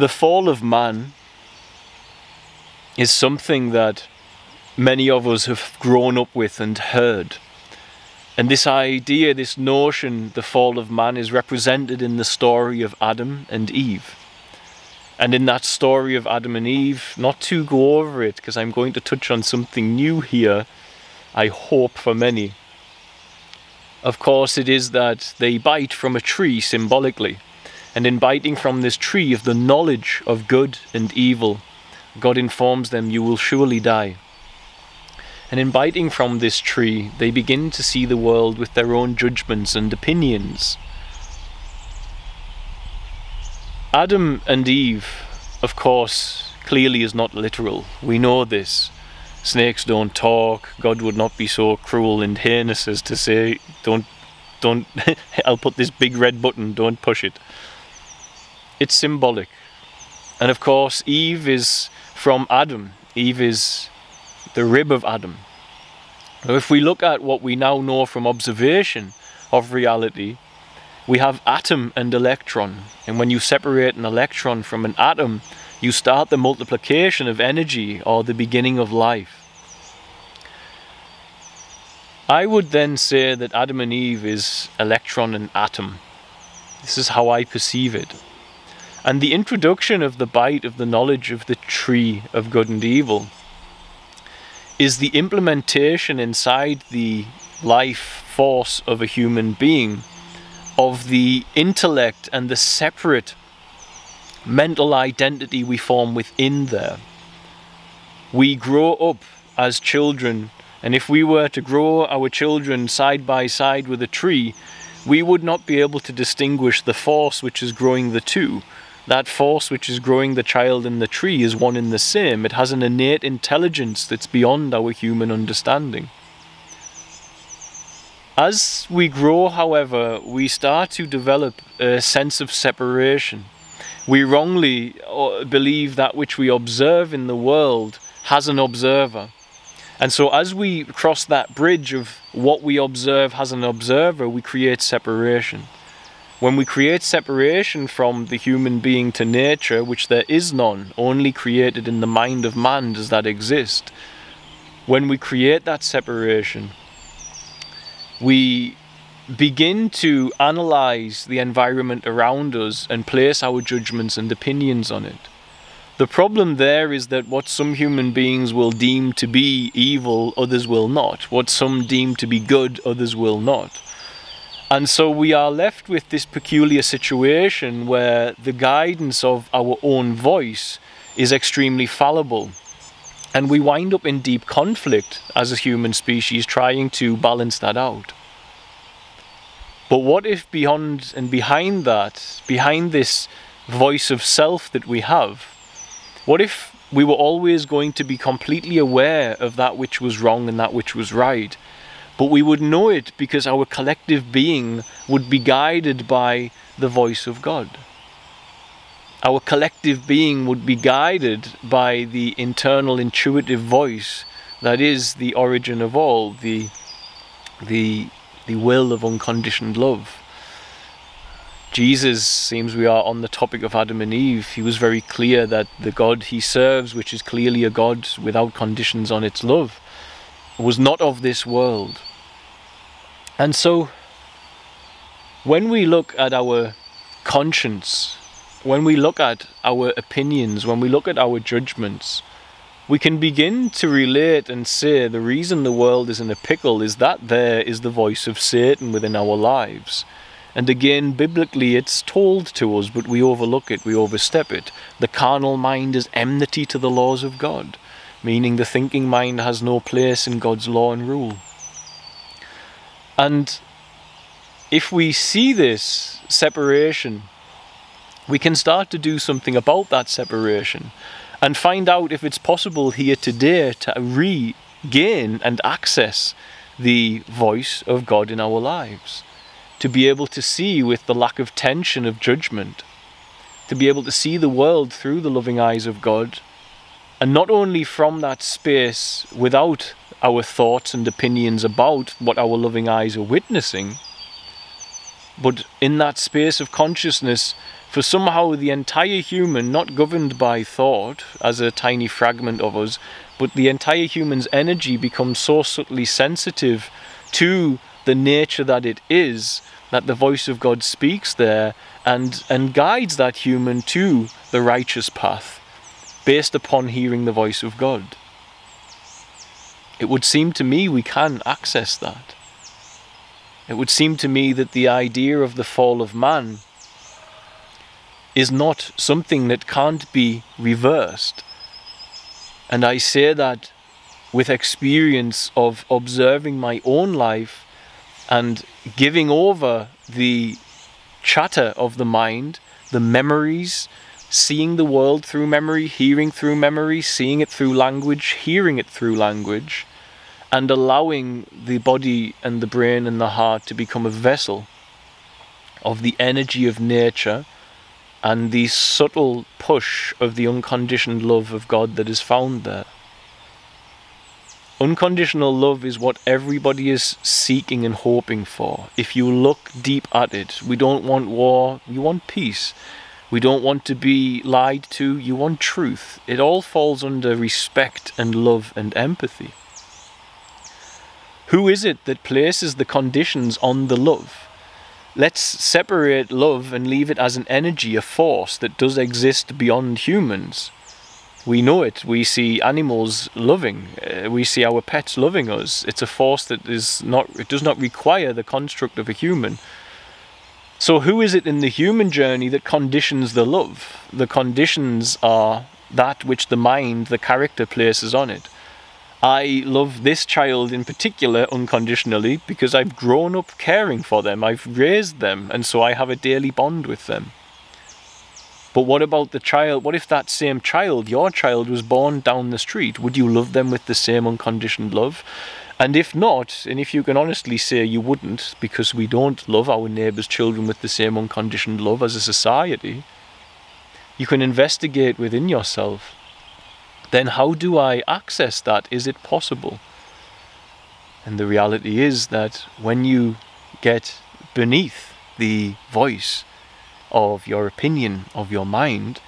The fall of man is something that many of us have grown up with and heard. And this idea, this notion, the fall of man, is represented in the story of Adam and Eve. And in that story of Adam and Eve, not to go over it, because I'm going to touch on something new here, I hope for many. Of course, it is that they bite from a tree symbolically. And in biting from this tree of the knowledge of good and evil, God informs them, You will surely die. And in biting from this tree, they begin to see the world with their own judgments and opinions. Adam and Eve, of course, clearly is not literal. We know this. Snakes don't talk. God would not be so cruel and heinous as to say, don't, don't, I'll put this big red button, don't push it. It's symbolic. And of course, Eve is from Adam. Eve is the rib of Adam. Now, if we look at what we now know from observation of reality, we have atom and electron. And when you separate an electron from an atom, you start the multiplication of energy or the beginning of life. I would then say that Adam and Eve is electron and atom. This is how I perceive it. And the introduction of the bite of the knowledge of the tree of good and evil is the implementation inside the life force of a human being of the intellect and the separate mental identity we form within there. We grow up as children, and if we were to grow our children side by side with a tree, we would not be able to distinguish the force which is growing the two that force which is growing the child in the tree is one and the same. It has an innate intelligence that's beyond our human understanding. As we grow, however, we start to develop a sense of separation. We wrongly uh, believe that which we observe in the world has an observer. And so, as we cross that bridge of what we observe has an observer, we create separation. When we create separation from the human being to nature, which there is none, only created in the mind of man does that exist. When we create that separation, we begin to analyze the environment around us and place our judgments and opinions on it. The problem there is that what some human beings will deem to be evil, others will not. What some deem to be good, others will not. And so we are left with this peculiar situation where the guidance of our own voice is extremely fallible. And we wind up in deep conflict as a human species trying to balance that out. But what if beyond and behind that, behind this voice of self that we have, what if we were always going to be completely aware of that which was wrong and that which was right? But we would know it because our collective being would be guided by the voice of God. Our collective being would be guided by the internal intuitive voice that is the origin of all, the, the, the will of unconditioned love. Jesus, seems we are on the topic of Adam and Eve, he was very clear that the God he serves, which is clearly a God without conditions on its love, was not of this world. And so, when we look at our conscience, when we look at our opinions, when we look at our judgments, we can begin to relate and say the reason the world is in a pickle is that there is the voice of Satan within our lives. And again, biblically, it's told to us, but we overlook it, we overstep it. The carnal mind is enmity to the laws of God, meaning the thinking mind has no place in God's law and rule. And if we see this separation, we can start to do something about that separation and find out if it's possible here today to regain and access the voice of God in our lives. To be able to see with the lack of tension of judgment, to be able to see the world through the loving eyes of God, and not only from that space without our thoughts and opinions about what our loving eyes are witnessing, but in that space of consciousness, for somehow the entire human, not governed by thought as a tiny fragment of us, but the entire human's energy becomes so subtly sensitive to the nature that it is that the voice of God speaks there and, and guides that human to the righteous path based upon hearing the voice of God. It would seem to me we can access that. It would seem to me that the idea of the fall of man is not something that can't be reversed. And I say that with experience of observing my own life and giving over the chatter of the mind, the memories, seeing the world through memory, hearing through memory, seeing it through language, hearing it through language, and allowing the body and the brain and the heart to become a vessel of the energy of nature and the subtle push of the unconditioned love of God that is found there. Unconditional love is what everybody is seeking and hoping for. If you look deep at it, we don't want war, we want peace. We don't want to be lied to, you want truth. It all falls under respect and love and empathy. Who is it that places the conditions on the love? Let's separate love and leave it as an energy, a force that does exist beyond humans. We know it. We see animals loving. Uh, we see our pets loving us. It's a force that is not. It does not require the construct of a human. So who is it in the human journey that conditions the love? The conditions are that which the mind, the character places on it. I love this child in particular unconditionally because I've grown up caring for them, I've raised them, and so I have a daily bond with them. But what about the child? What if that same child, your child, was born down the street? Would you love them with the same unconditioned love? And if not, and if you can honestly say you wouldn't, because we don't love our neighbours' children with the same unconditioned love as a society, you can investigate within yourself then how do I access that? Is it possible? And the reality is that when you get beneath the voice of your opinion, of your mind,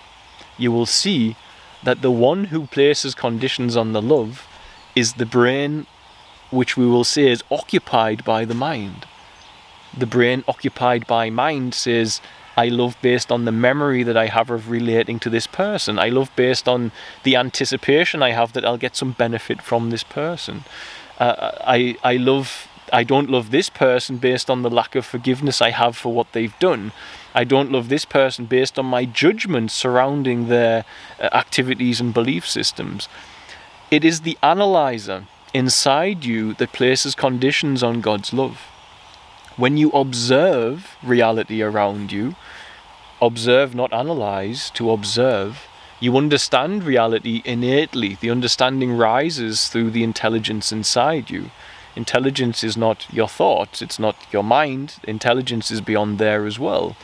you will see that the one who places conditions on the love is the brain, which we will say is occupied by the mind. The brain occupied by mind says, I love based on the memory that I have of relating to this person. I love based on the anticipation I have that I'll get some benefit from this person. Uh, I I love I don't love this person based on the lack of forgiveness I have for what they've done. I don't love this person based on my judgment surrounding their uh, activities and belief systems. It is the analyzer inside you that places conditions on God's love when you observe reality around you, observe, not analyze, to observe, you understand reality innately. The understanding rises through the intelligence inside you. Intelligence is not your thoughts, it's not your mind. Intelligence is beyond there as well.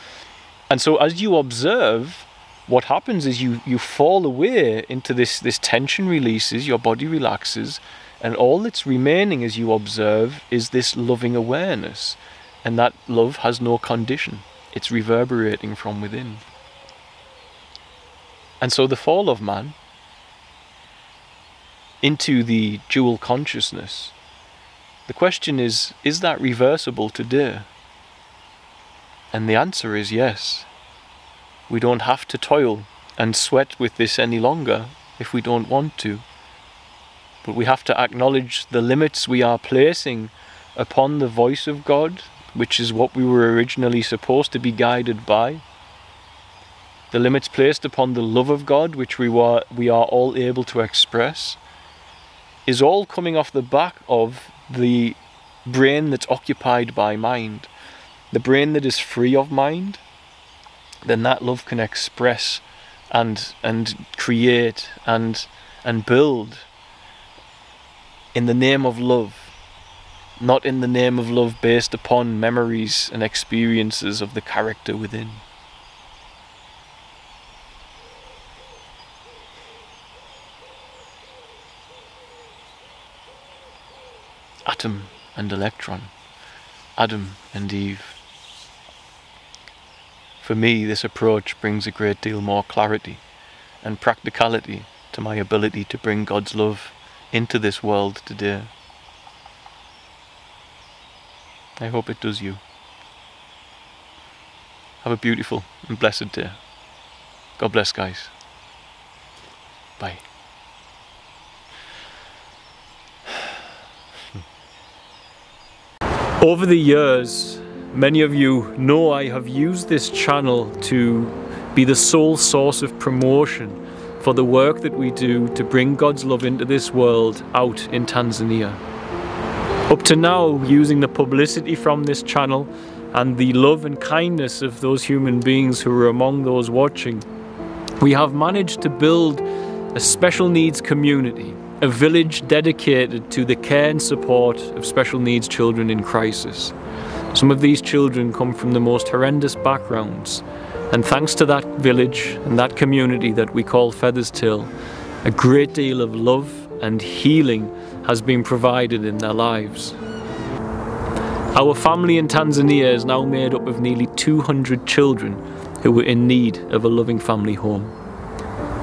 And so as you observe, what happens is you, you fall away into this, this tension releases, your body relaxes, and all that's remaining as you observe is this loving awareness. And that love has no condition, it's reverberating from within. And so the fall of man into the dual consciousness, the question is is that reversible today? And the answer is yes. We don't have to toil and sweat with this any longer if we don't want to. But we have to acknowledge the limits we are placing upon the voice of God, which is what we were originally supposed to be guided by. The limits placed upon the love of God, which we, were, we are all able to express, is all coming off the back of the brain that's occupied by mind. The brain that is free of mind, then that love can express and and create and and build in the name of love not in the name of love based upon memories and experiences of the character within. Atom and electron, Adam and Eve, for me this approach brings a great deal more clarity and practicality to my ability to bring God's love into this world today. I hope it does you. Have a beautiful and blessed day. God bless, guys. Bye. Over the years, many of you know I have used this channel to be the sole source of promotion for the work that we do to bring God's love into this world out in Tanzania. Up to now, using the publicity from this channel and the love and kindness of those human beings who are among those watching, we have managed to build a special needs community, a village dedicated to the care and support of special needs children in crisis. Some of these children come from the most horrendous backgrounds, and thanks to that village and that community that we call Feathershill, a great deal of love and healing has been provided in their lives. Our family in Tanzania is now made up of nearly 200 children who are in need of a loving family home.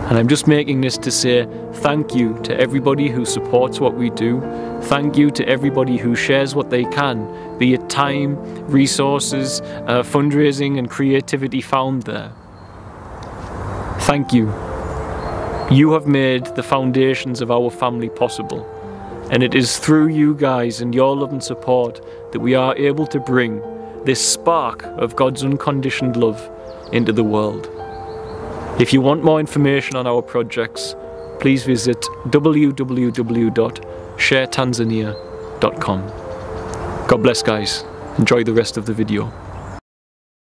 And I'm just making this to say thank you to everybody who supports what we do. Thank you to everybody who shares what they can, be it time, resources, uh, fundraising, and creativity found there. Thank you. You have made the foundations of our family possible. And it is through you guys and your love and support that we are able to bring this spark of God's unconditioned love into the world. If you want more information on our projects, please visit www.sharetanzania.com. God bless guys. Enjoy the rest of the video.